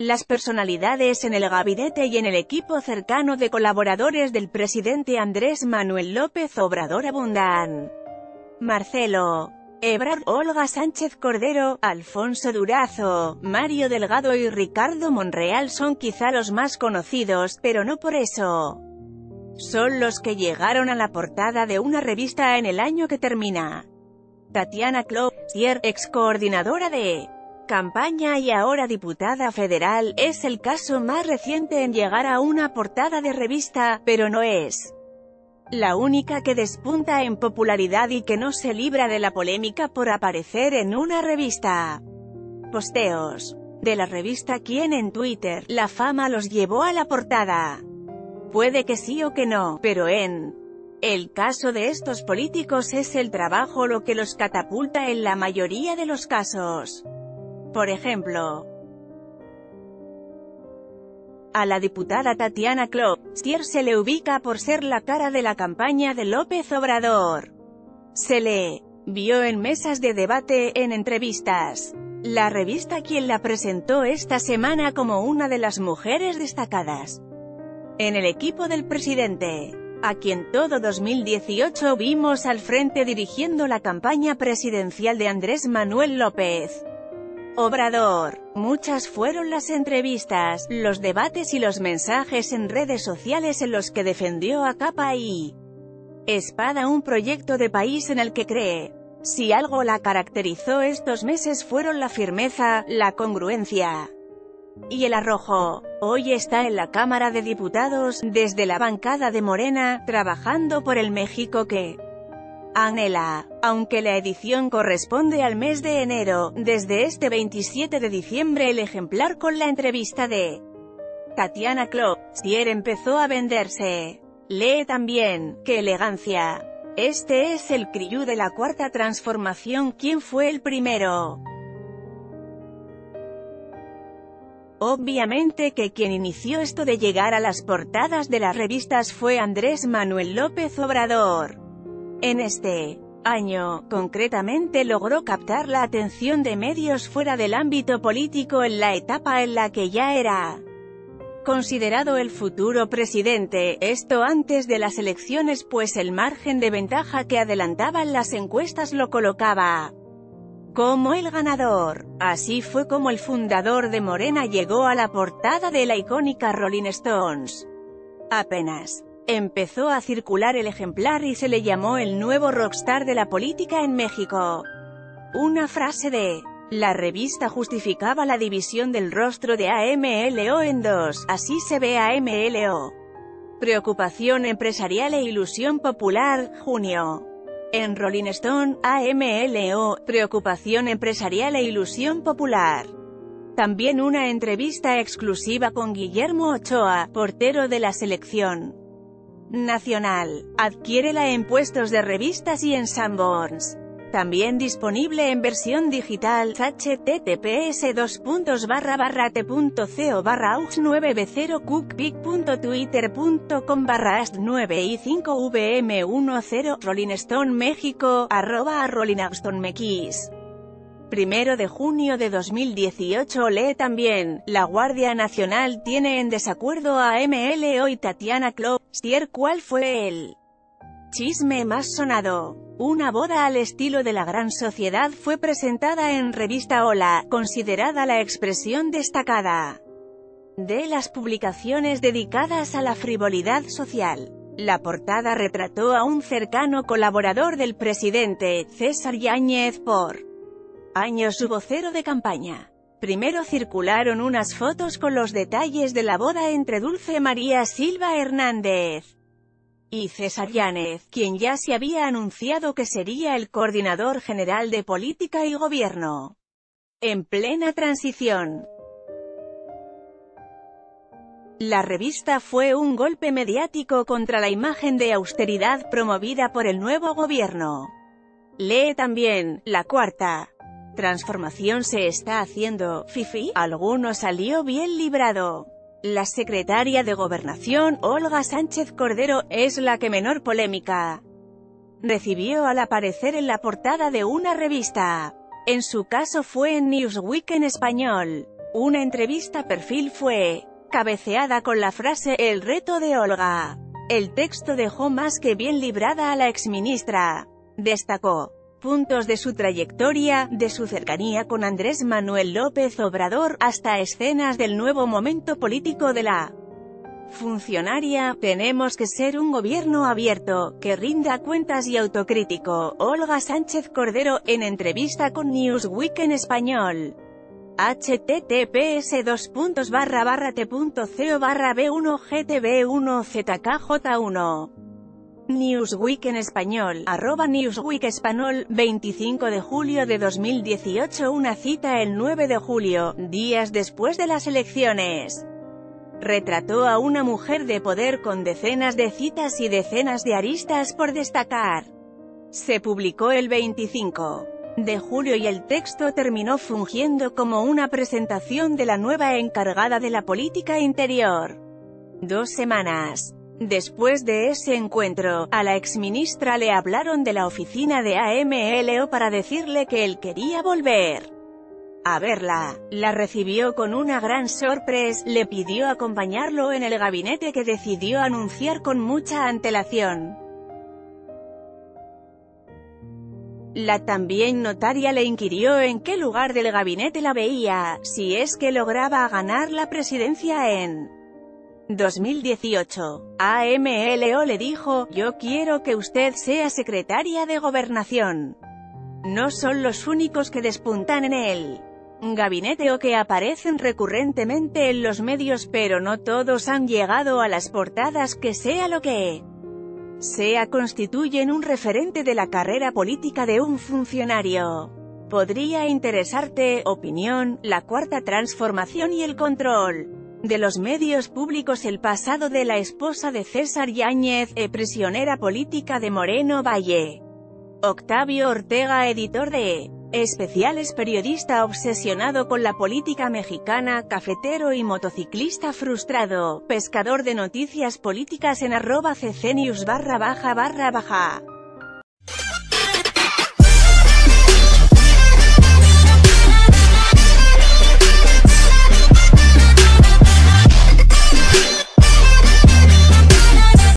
Las personalidades en el gabinete y en el equipo cercano de colaboradores del presidente Andrés Manuel López Obrador abundan. Marcelo, Ebrard, Olga Sánchez Cordero, Alfonso Durazo, Mario Delgado y Ricardo Monreal son quizá los más conocidos, pero no por eso. Son los que llegaron a la portada de una revista en el año que termina. Tatiana Cloutier, ex coordinadora de campaña y ahora diputada federal, es el caso más reciente en llegar a una portada de revista, pero no es la única que despunta en popularidad y que no se libra de la polémica por aparecer en una revista. Posteos de la revista Quién en Twitter, la fama los llevó a la portada. Puede que sí o que no, pero en el caso de estos políticos es el trabajo lo que los catapulta en la mayoría de los casos. Por ejemplo, a la diputada Tatiana Cloutier se le ubica por ser la cara de la campaña de López Obrador. Se le vio en mesas de debate, en entrevistas. La revista quien la presentó esta semana como una de las mujeres destacadas en el equipo del presidente, a quien todo 2018 vimos al frente dirigiendo la campaña presidencial de Andrés Manuel López. Obrador. Muchas fueron las entrevistas, los debates y los mensajes en redes sociales en los que defendió a capa y espada un proyecto de país en el que cree. Si algo la caracterizó estos meses fueron la firmeza, la congruencia y el arrojo. Hoy está en la Cámara de Diputados, desde la bancada de Morena, trabajando por el México que anhela. Aunque la edición corresponde al mes de enero, desde este 27 de diciembre el ejemplar con la entrevista de Tatiana Cloutier empezó a venderse. Lee también, ¡qué elegancia! Este es el criú de la cuarta transformación ¿Quién fue el primero? Obviamente que quien inició esto de llegar a las portadas de las revistas fue Andrés Manuel López Obrador. En este año, concretamente logró captar la atención de medios fuera del ámbito político en la etapa en la que ya era considerado el futuro presidente, esto antes de las elecciones pues el margen de ventaja que adelantaban las encuestas lo colocaba como el ganador. Así fue como el fundador de Morena llegó a la portada de la icónica Rolling Stones. Apenas Empezó a circular el ejemplar y se le llamó el nuevo rockstar de la política en México. Una frase de la revista justificaba la división del rostro de AMLO en dos, así se ve AMLO. Preocupación empresarial e ilusión popular, junio. En Rolling Stone, AMLO, preocupación empresarial e ilusión popular. También una entrevista exclusiva con Guillermo Ochoa, portero de la selección nacional. Adquiérela en puestos de revistas y en Sanborns. También disponible en versión digital, https t.co barra aux 9b0 cookpic.twitter.com barra ast 9 y 5 vm10 Rolling Stone México, arroba a Rolling Stone Primero de junio de 2018 lee también, la Guardia Nacional tiene en desacuerdo a MLO y Tatiana Cloutier ¿Cuál fue el chisme más sonado? Una boda al estilo de la gran sociedad fue presentada en revista Hola, considerada la expresión destacada de las publicaciones dedicadas a la frivolidad social. La portada retrató a un cercano colaborador del presidente, César Yáñez, por años su vocero de campaña. Primero circularon unas fotos con los detalles de la boda entre Dulce María Silva Hernández y César Yánez, quien ya se había anunciado que sería el coordinador general de política y gobierno. En plena transición. La revista fue un golpe mediático contra la imagen de austeridad promovida por el nuevo gobierno. Lee también, La Cuarta, transformación se está haciendo, Fifi, alguno salió bien librado. La secretaria de Gobernación, Olga Sánchez Cordero, es la que menor polémica recibió al aparecer en la portada de una revista. En su caso fue en Newsweek en español. Una entrevista perfil fue cabeceada con la frase «El reto de Olga». El texto dejó más que bien librada a la exministra. Destacó puntos de su trayectoria, de su cercanía con Andrés Manuel López Obrador, hasta escenas del nuevo momento político de la funcionaria, tenemos que ser un gobierno abierto, que rinda cuentas y autocrítico. Olga Sánchez Cordero, en entrevista con Newsweek en español. https t.co barra b1gtb1zkj1 Newsweek en español, arroba Newsweek español, 25 de julio de 2018 Una cita el 9 de julio, días después de las elecciones retrató a una mujer de poder con decenas de citas y decenas de aristas por destacar. Se publicó el 25 de julio y el texto terminó fungiendo como una presentación de la nueva encargada de la política interior. Dos semanas después de ese encuentro, a la exministra le hablaron de la oficina de AMLO para decirle que él quería volver a verla. La recibió con una gran sorpresa, le pidió acompañarlo en el gabinete que decidió anunciar con mucha antelación. La también notaria le inquirió en qué lugar del gabinete la veía, si es que lograba ganar la presidencia en 2018. AMLO le dijo, yo quiero que usted sea secretaria de gobernación. No son los únicos que despuntan en él gabinete o que aparecen recurrentemente en los medios pero no todos han llegado a las portadas que sea lo que sea constituyen un referente de la carrera política de un funcionario. Podría interesarte, opinión, la cuarta transformación y el control de los medios públicos el pasado de la esposa de César Yáñez, e prisionera política de Moreno Valle. Octavio Ortega editor de Especiales periodista obsesionado con la política mexicana, cafetero y motociclista frustrado, pescador de noticias políticas en arroba cecenius barra baja barra baja.